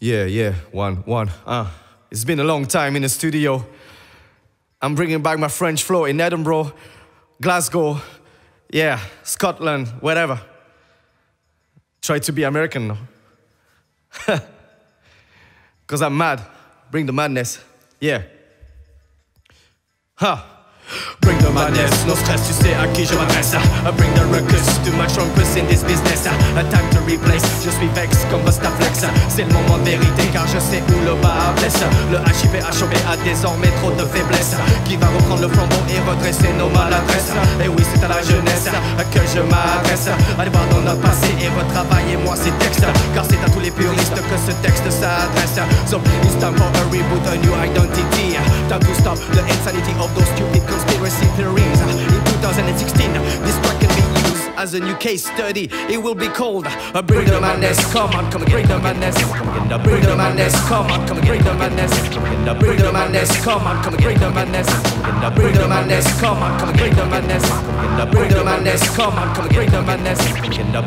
Yeah, yeah, one, one. Uh, it's been a long time in the studio. I'm bringing back my French flow in Edinburgh, Glasgow, yeah, Scotland, wherever. Try to be American now. Because I'm mad. Bring the madness. Yeah. Ha! Bring the madness, no stress, tu sais à qui je m'adresse I Bring the ruckus, too much rumpus in this business A time to je suis vex comme Bustaflex C'est le moment de vérité car je sais où le bas blesse. Le HIP HOB a désormais trop de faiblesse Qui va reprendre le flambeau et redresser nos maladresses? Et oui c'est à la jeunesse que je m'adresse. Allez voir dans notre passé et retravaillez-moi ces textes. Car c'est à tous les puristes que ce texte s'adresse. So it's time for a reboot, a new identity. Time to stop the insanity of those stupid conspiracy theories. In 2016, this as a new case study. It will be called uh, Bring the Madness. Come on, come and bring the madness. Bring the madness. Come on, come and bring the madness. Bring the madness. Come on, come and bring the madness. Bring the madness. Come on, come and bring the madness. Bring the madness. Come on, come and bring the madness.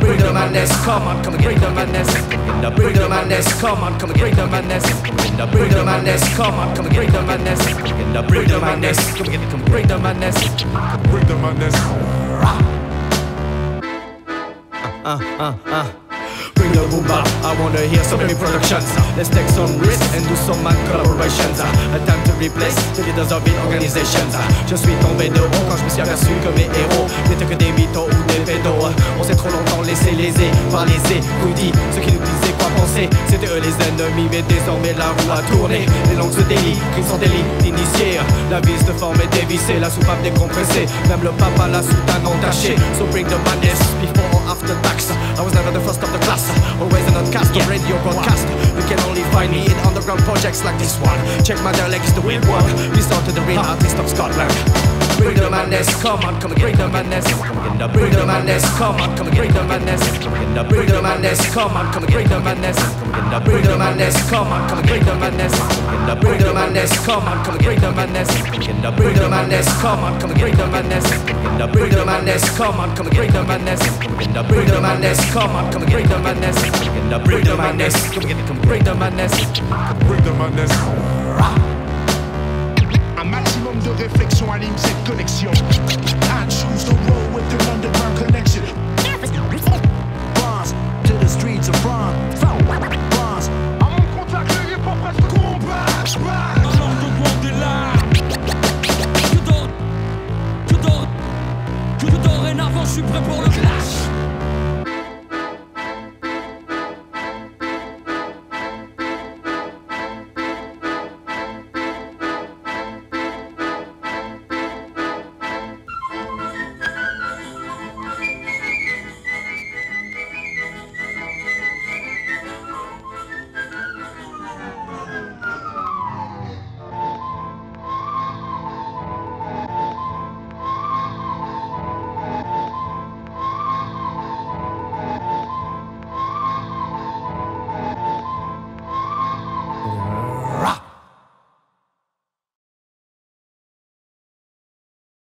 Bring the madness. Come on, come and bring the madness. Bring the madness. Come on, come and bring the madness. Bring the madness. Come on, come and bring the madness. Bring the madness. Come and bring the madness. Bring the madness. Uh, uh, uh. Bring the boom bap, I wanna hear some heavy productions. Let's take some risks and do some mad collaborations. A time to replace the leaders of big organizations. Je suis tombé de haut quand je me suis aperçu que mes héros N'étaient que des mythos ou des pédos. On s'est trop longtemps laissé léser par les érudits Ceux qui nous disaient quoi penser, c'était eux les ennemis Mais désormais la roue a tourné, les langues se délient Cris sont délits d'initier La vis de forme est dévissée, la soupape décompressée. Même le pape a la soutane entachée So bring the madness projects like this one Check my dialect is the weird one We started the real artist of Scotland Bring the madness, come on, come and bring the madness Bring the madness, come on, come and bring the madness Bring the madness, come on, come and bring the madness Bring the madness, come on, come and bring the madness Bring the madness, come on, come and bring the madness Bring the madness, come on, come and bring the madness Bring the madness, come on, come and bring the madness Bring the madness, come on, come and bring the madness Bring the madness, come come bring the madness Bring the madness. Un maximum de réflexion anime cette connexion. I choose to roll with an underground connection. Bronze to the streets of France.